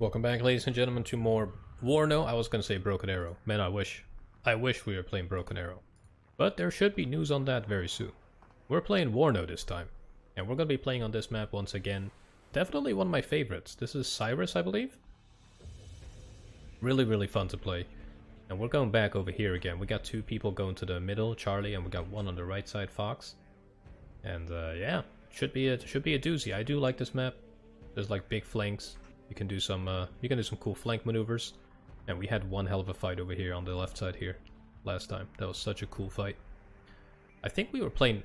Welcome back, ladies and gentlemen, to more Warno. I was gonna say Broken Arrow. Man, I wish. I wish we were playing Broken Arrow. But there should be news on that very soon. We're playing Warno this time. And we're gonna be playing on this map once again. Definitely one of my favorites. This is Cyrus, I believe? Really, really fun to play. And we're going back over here again. We got two people going to the middle, Charlie, and we got one on the right side, Fox. And uh, yeah, should be a should be a doozy. I do like this map. There's like big flanks. You can do some uh, you can do some cool flank maneuvers. And we had one hell of a fight over here on the left side here last time. That was such a cool fight. I think we were playing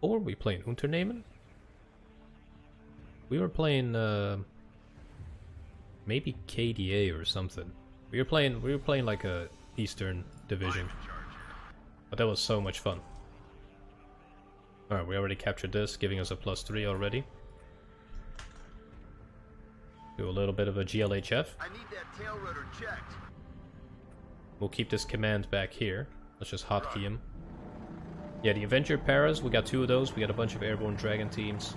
what were we playing? Unternehmen? We were playing uh, maybe KDA or something. We were playing we were playing like a Eastern division. But that was so much fun. Alright, we already captured this, giving us a plus 3 already. Do a little bit of a GLHF. I need that tail rotor checked. We'll keep this command back here. Let's just hotkey him. Yeah, the Avenger Paras, we got two of those. We got a bunch of airborne dragon teams,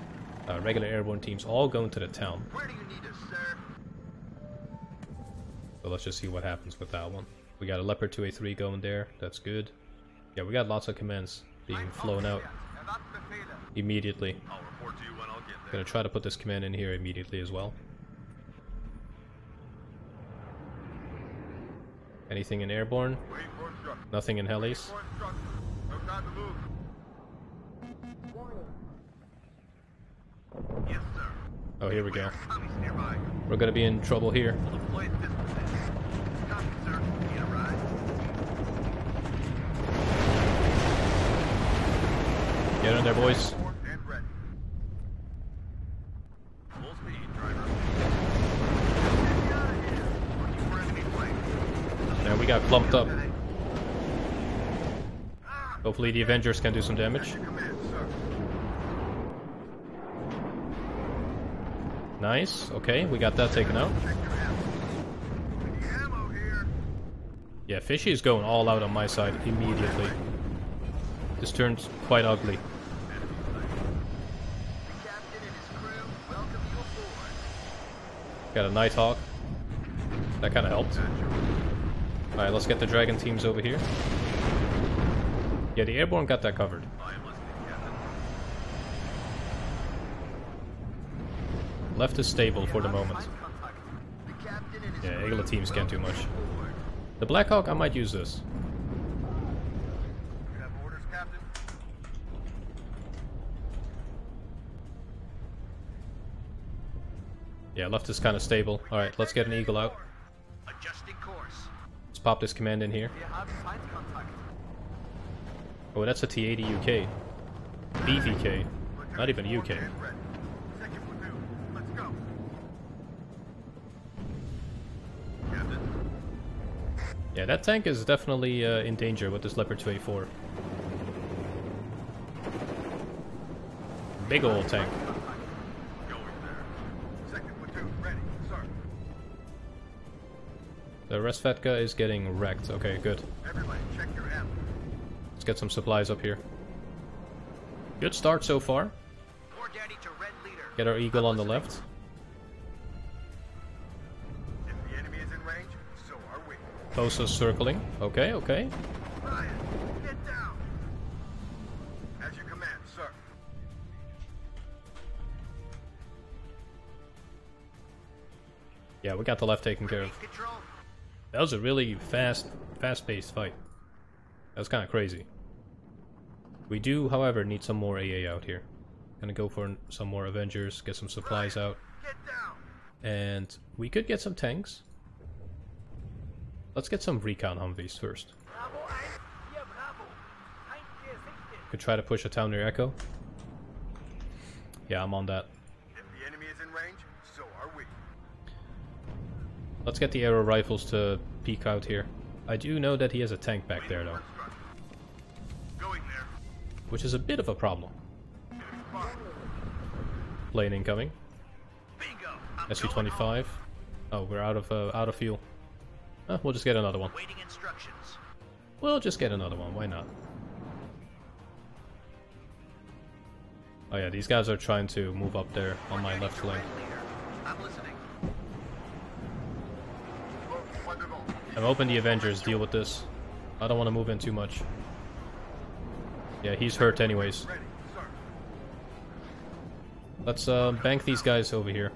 uh, regular airborne teams, all going to the town. Where do you need us, sir? So let's just see what happens with that one. We got a Leopard 2A3 going there. That's good. Yeah, we got lots of commands being flown out immediately. I'll report to you when I'll get there. Gonna try to put this command in here immediately as well. Anything in airborne? Nothing in helis? Oh, here we go. We're gonna be in trouble here. Get in there, boys. Forward and ready. Full speed, driver. Get out of here. Looking for enemy clumped up. Hopefully the Avengers can do some damage. Nice. Okay, we got that taken out. Yeah, Fishy is going all out on my side immediately. This turns quite ugly. Got a Nighthawk. That kind of helped. Alright, let's get the Dragon teams over here. Yeah, the Airborne got that covered. Left is stable for the moment. Yeah, Eagle teams can't do much. The Blackhawk, I might use this. Yeah, left is kind of stable. Alright, let's get an Eagle out. Let's pop this command in here. Oh, that's a T-80 UK. BVK. Not even UK. Yeah, that tank is definitely uh, in danger with this Leopard 2A4. Big old tank. The Razvedka is getting wrecked. Okay, good. Everybody, check your. Let's get some supplies up here. Good start so far. Daddy to red. Get our Eagle on the left. If the enemy is in range, so are we. Bosa's circling. Okay, okay. Ryan, get down. As you command, sir. Yeah, we got the left taken care of. Control. That was a really fast, fast-paced fight. That was kind of crazy. We do, however, need some more AA out here. Gonna go for some more Avengers, get some supplies out. And we could get some tanks. Let's get some recon Humvees first. Bravo 1, hier Bravo. Feind gesichtet. Could try to push a town near Echo. Yeah, I'm on that. Let's get the arrow rifles to peek out here. I do know that he has a tank back there though, Going there. which is a bit of a problem. Plane incoming. Bingo. I'm going home. SU-25. Oh, we're out of uh, out of fuel. Uh, we'll just get another one. We'll just get another one. Why not? Oh yeah, these guys are trying to move up there on my left flank. I'm listening. I'm hoping the Avengers deal with this. I don't want to move in too much. Yeah, he's hurt anyways. Let's uh, bank these guys over here.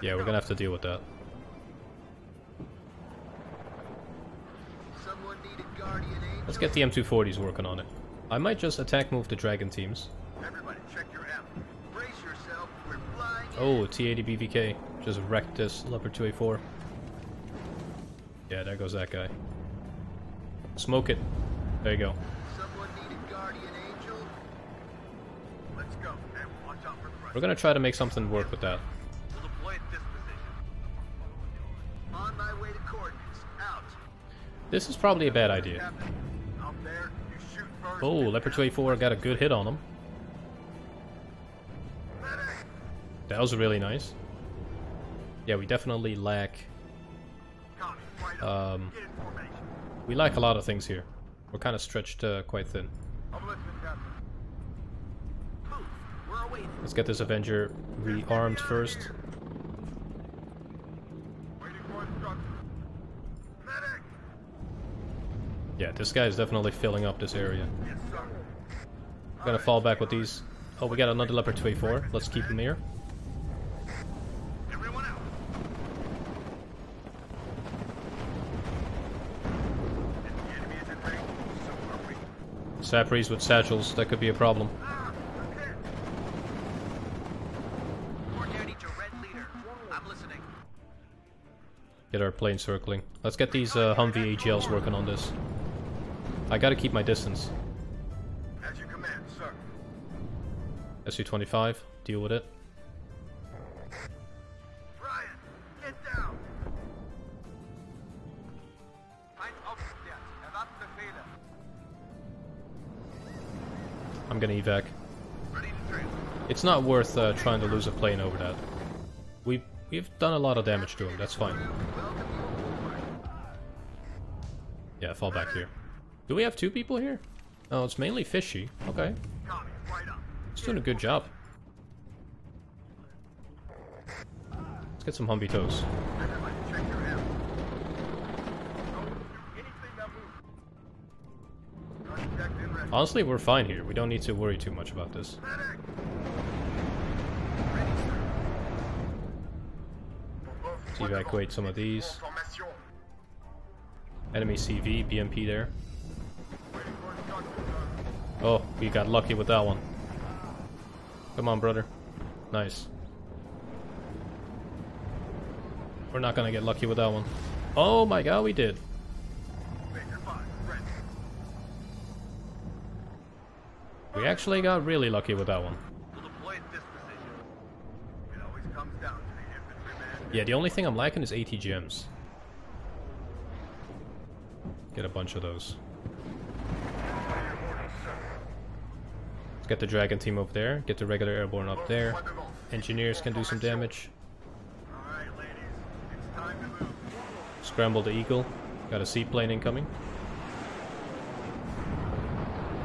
Yeah, we're gonna have to deal with that. Let's get the M240s working on it. I might just attack move the Dragon teams. Oh, T-80 BVK. Just wrecked this Leopard 2A4. Yeah, there goes that guy. Smoke it. There you go. in. Someone need a guardian angel? Let's go. And watch out for threats. We're gonna try to make something work with that. We'll deploy at this position. On my way to coordinates. Out. This is probably a bad idea. Captain, out there, you shoot first. Oh, Leopard 2A4 got a good hit on him. That was really nice. Yeah, we definitely lack... Um, we lack a lot of things here. We're kind of stretched uh, quite thin. I'm. Let's get this Avenger rearmed first. Yeah, this guy is definitely filling up this area. We're gonna fall back with these. Oh, we got another Leopard 2A4. Let's keep him here. Everyone out. If the enemy is in range, so are we. Sapries with satchels, that could be a problem. I'm hit. Coordinating to Red Leader. I'm listening. Get our plane circling. Let's get these uh, Humvee AGLs working on this. I gotta keep my distance. As you command, sir. SU-25, deal with it. I'm gonna evac. Ready to transfer. It's not worth uh, trying to lose a plane over that. We we've done a lot of damage to him. That's fine. Yeah, fall back here. Do we have two people here? Oh, it's mainly fishy. Okay, he's doing a good job. Let's get some Humvee TOWs. Honestly, we're fine here. We don't need to worry too much about this. Let's evacuate some of these. Enemy CV, BMP there. Oh, we got lucky with that one. Come on, brother. Nice. We're not gonna get lucky with that one. Oh my god, we did. We actually got really lucky with that one. We'll deploy at this position. It always comes down to the infantryman. Yeah, the only thing I'm lacking is ATGMs. Get a bunch of those. Let's get the Dragon team up there. Get the regular airborne up there. Engineers can do some damage. Alright, ladies. It's time to move. Scramble the Eagle. Got a seaplane incoming.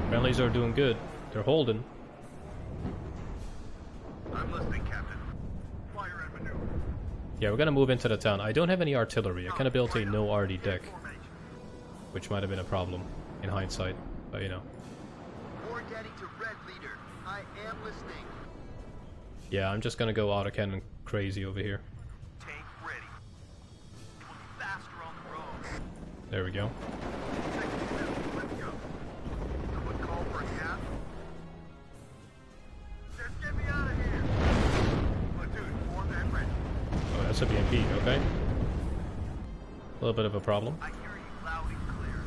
Friendlies are doing good. They're holding. I'm listening, Captain. Fire and maneuver. Yeah, we're gonna move into the town. I don't have any artillery. I kinda built a no arty deck, which might have been a problem in hindsight. But you know. Coordinating to Red Leader. I am listening. Yeah, I'm just gonna go autocannon crazy over here. Tank ready. Faster on the road. There we go. Little bit of a problem. I hear you loud and clear.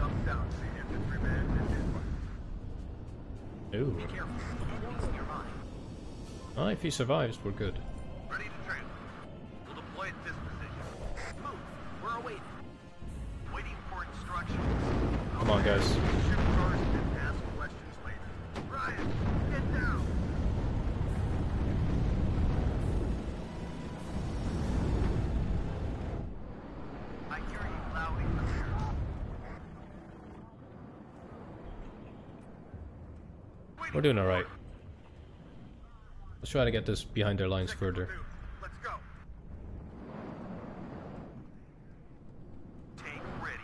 Comes down to the infantryman and his wife. Ooh. Be careful. Enemies nearby. Well, if he survives, we're good. We're doing alright. Let's try to get this behind their lines further.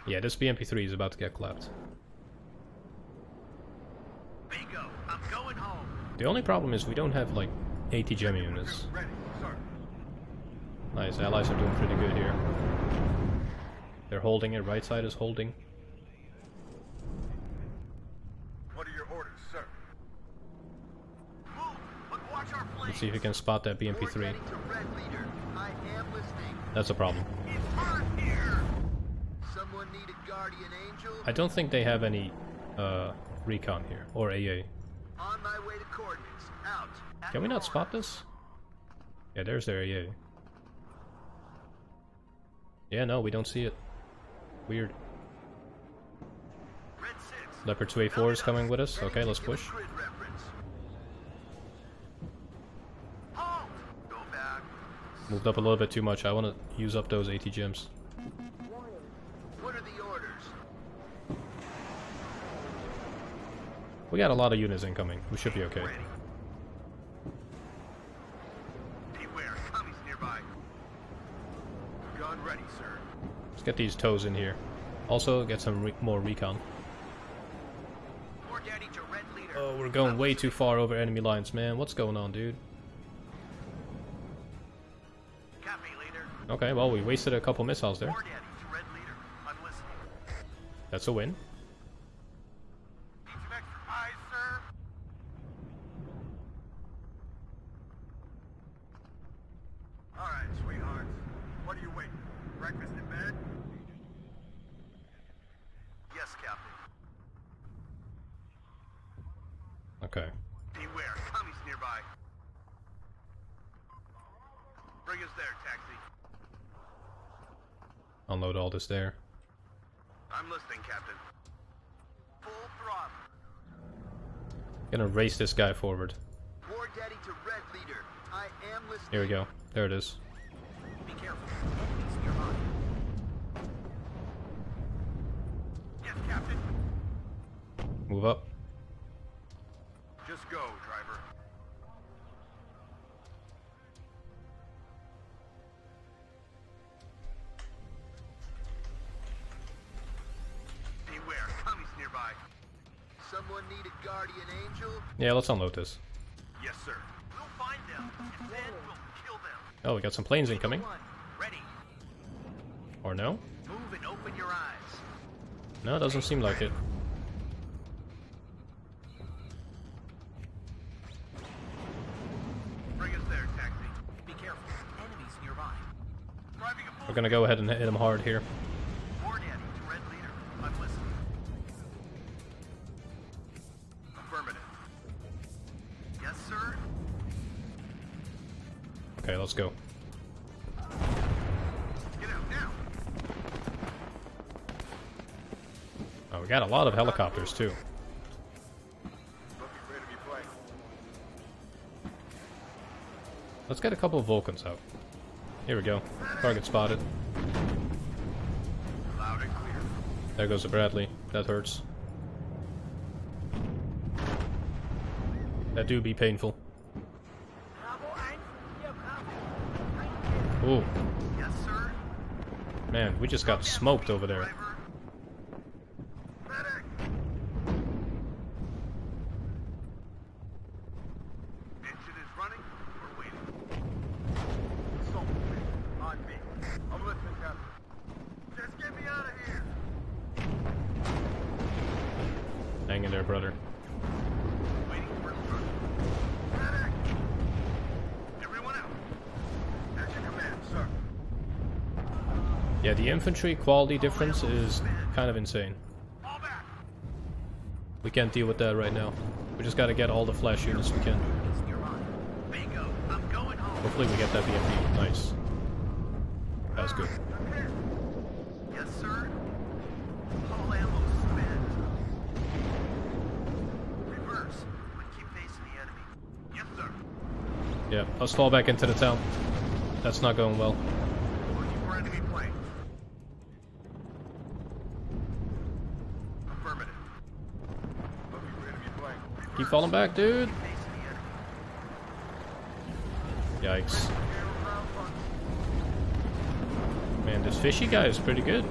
Yeah, this BMP3 is about to get clapped. The only problem is we don't have like ATGM units. Nice, allies are doing pretty good here. They're holding it, right side is holding. What are your orders, sir? Move, but watch our flanks. Let's see if we can spot that BMP3. Daddy to Red Leader. I am listening. That's a problem. It's hurt here. Someone need a guardian angel? I don't think they have any uh, recon here, or AA. On my way to coordinates. Out. Can we not spot this? Yeah, there's their AA. Yeah, no, we don't see it. Weird. Leopard 2A4 is coming with us. Okay, let's push. grid reference. Halt. Go back. Moved up a little bit too much. I want to use up those ATGMs. What are the orders? We got a lot of units incoming. We should be okay. Beware, commies nearby. Gun ready. Let's get these TOWs in here. Also, get some re more recon. Ward Daddy to Red Leader. Oh, we're going way too far over enemy lines, man. What's going on, dude? Okay, well, we wasted a couple missiles there. Ward Daddy to Red Leader. I'm listening. That's a win. Need some extra eyes, sir. All right, sweethearts. What are you waiting? Breakfast in bed? Yes, Captain. Okay. Beware, commies nearby. Bring us there, taxi. Unload all this there. I'm listening, Captain. Full throttle. Gonna race this guy forward. Ward Daddy to Red Leader. I am listening. Here we go. There it is. Someone need a guardian angel? Yeah, let's unload this. Yes, sir. We'll find them, and then we'll kill them. Oh, we got some planes incoming. Ready. Or no? Move and open your eyes. No, doesn't seem like it. Bring us there, taxi. Be careful. Enemies nearby. We're gonna go ahead and hit him hard here. Okay, let's go. Oh, we got a lot of helicopters too. Let's get a couple of Vulcans out. Here we go. Target spotted. There goes the Bradley. That hurts. That do be painful. Ooh, Yes, sir. man, we just got smoked over there. Driver. Medic. Engine is running. We're waiting. Assault on me. I'm listening, Captain. Just get me out of here. Hang in there, brother. Waiting for instructions. Medic. Everyone out. At your command, sir. Yeah, the infantry quality difference is kind of insane. We can't deal with that right now. We just gotta get all the flash units we can. Hopefully we get that BMP. Nice. That's good. Yes, sir. All ammo. Reverse, but keep facing the enemy. Yes, sir. Yeah, let's fall back into the town. That's not going well. Falling back, dude. Yikes. Man, this fishy guy is pretty good.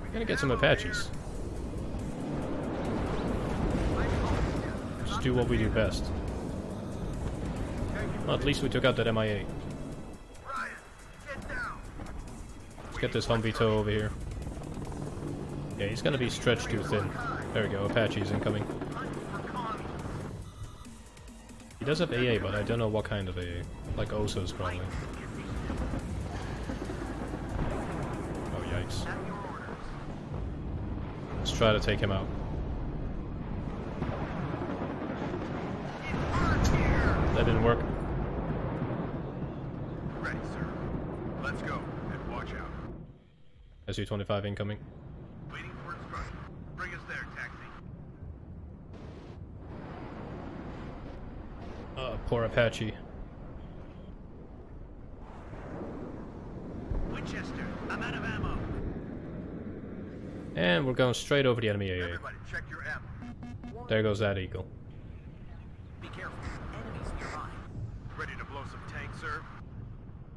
We're gonna get some Apaches. Just do what we do best. Well, at least we took out that MIA. Let's get this Humvee over here. Yeah, he's gonna be stretched too thin. There we go, Apache's incoming. Hunt for Connie. He does have AA, but I don't know what kind of AA. Like Osas, probably. Oh, yikes. At your orders. Let's try to take him out. That didn't work. Ready, sir. Let's go, and watch out. SU-25 incoming. Waiting for instructions. Bring us there, taxi. Uh, poor Apache. Winchester, I'm out of ammo. And we're going straight over the enemy AA. Everybody, check your ammo. There goes that eagle. Be careful. Enemies nearby. Ready to blow some tanks, sir?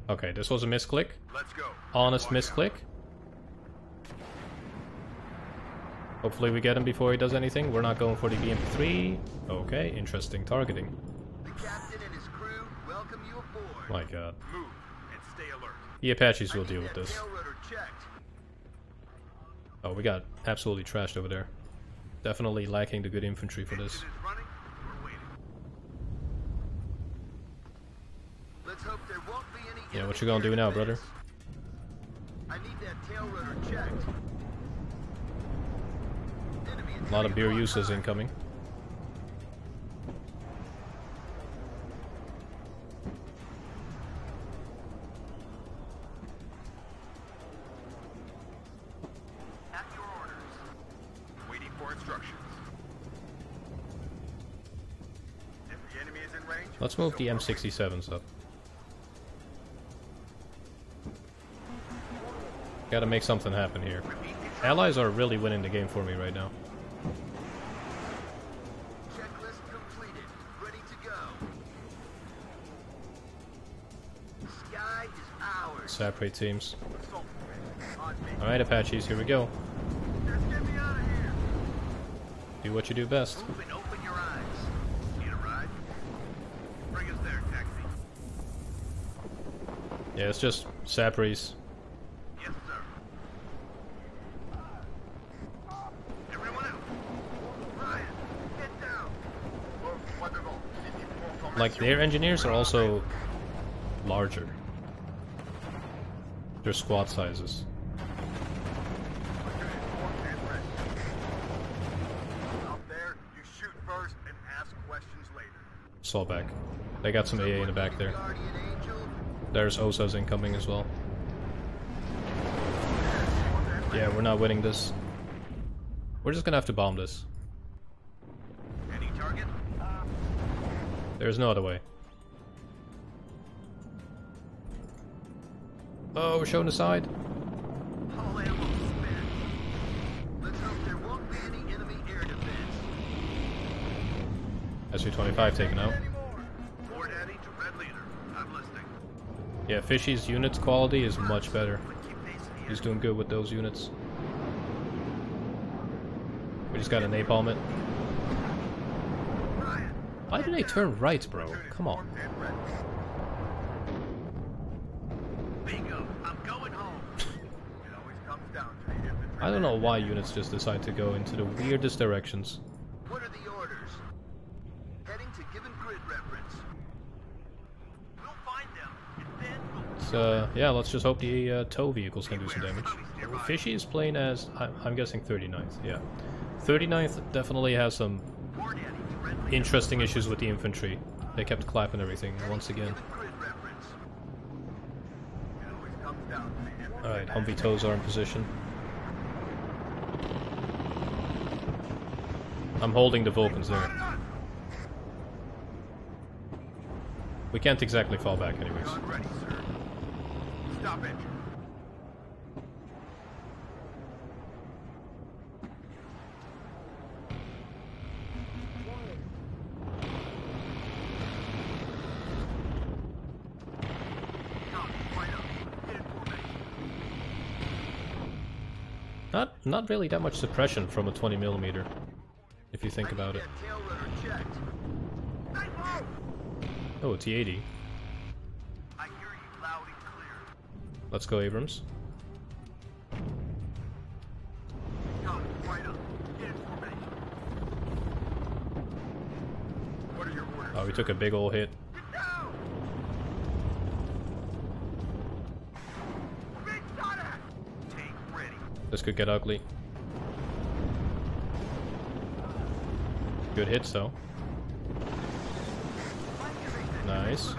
Okay, this was a misclick. Let's go. Honest Watch out. misclick. Hopefully we get him before he does anything. We're not going for the BMP3. Okay, interesting targeting. The captain and his crew welcome you aboard. My god. Uh, Move and stay alert. The Apaches will deal with this. tail rotor checked. Oh, we got absolutely trashed over there. Definitely lacking the good infantry for this. Engine is running. We're waiting. Let's hope there won't be any. Yeah, what you gonna do now, brother? I need that tail rotor checked. A lot of beer uses incoming. Move the M67s up. Gotta make something happen here. Allies are really winning the game for me right now. Checklist completed. Ready to go. Sky is ours. Separate teams. Assault on me. Alright, Apaches, here we go. Just get me out of here. Do what you do best. Move and open your eyes. Need a ride? Bring us there, taxi. Yeah, it's just Saprys. Yes, sir. Everyone out. Ryan, get down. Like, their engineers are also larger. Their squad sizes. There, you shoot first and ask questions later. Saw back. They got some AA in the back there. There's Osa's incoming as well. Yeah, we're not winning this. We're just gonna have to bomb this. Any target? There's no other way. Oh, we're showing the side. All ammo Yeah, Fishy's units quality is much better. Keep pace in the He's doing good with those units. We just got a napalm it. Why do they turn right, bro? Come on. formed and ready. Bingo. I'm going home. it always comes down to the infantry. I don't know why units just decide to go into the weirdest directions. What are the orders? Heading to given grid reference. We'll find them, and then uh, yeah, let's just hope the uh, tow vehicles can do some damage. Fishy is playing as, I'm, I'm guessing 39th, yeah. 39th definitely has some interesting issues with the infantry. They kept clapping everything once again. Alright, Humvee tows are in position. I'm holding the Vulcans there. We can't exactly fall back anyways. Stop it. Not, not really that much suppression from a 20 millimeter, if you think about it. Oh, T80. Let's go, Abrams. Got it, right up. Get in formation. What are your orders? Oh, we took a big ol' hit. Get down! We're being shot at! Tank ready. This could get ugly. Good hits though. Nice.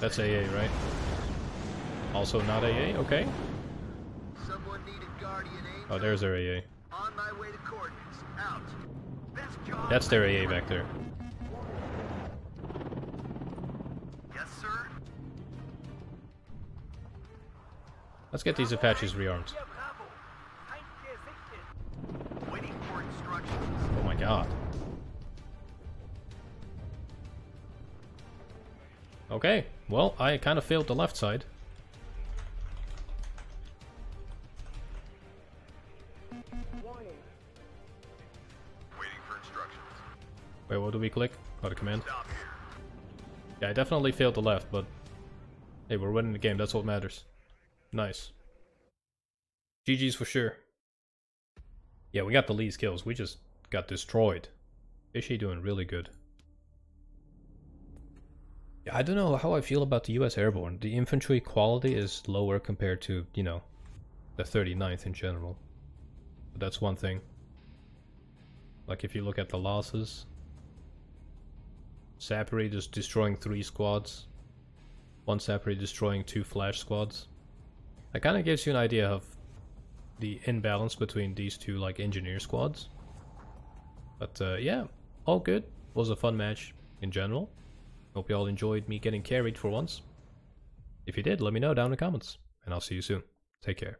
That's AA, right? Also not AA? Okay. Someone needed Guardian Angel. Oh, there's their AA. On my way to coordinates. Out. Best job. That's their AA back there. Yes, sir. Let's get these Apaches rearmed. Hier Bravo. Feind gesichtet. Waiting for instructions. Oh my god. Okay, well, I kind of failed the left side. Wait, what do we click? Oh, the command. Yeah, I definitely failed the left, but hey, we're winning the game. That's what matters. Nice. GG's for sure. Yeah, we got the least kills. We just got destroyed. Fishy doing really good. Yeah, I don't know how I feel about the US Airborne. The infantry quality is lower compared to, you know, the 39th in general. But that's one thing. Like if you look at the losses, Just destroying three squads. One Sapri destroying two flash squads. That kind of gives you an idea of the imbalance between these two like engineer squads. But uh, yeah, all good. Was a fun match in general. Hope you all enjoyed me getting carried for once. If you did, let me know down in the comments. And I'll see you soon. Take care.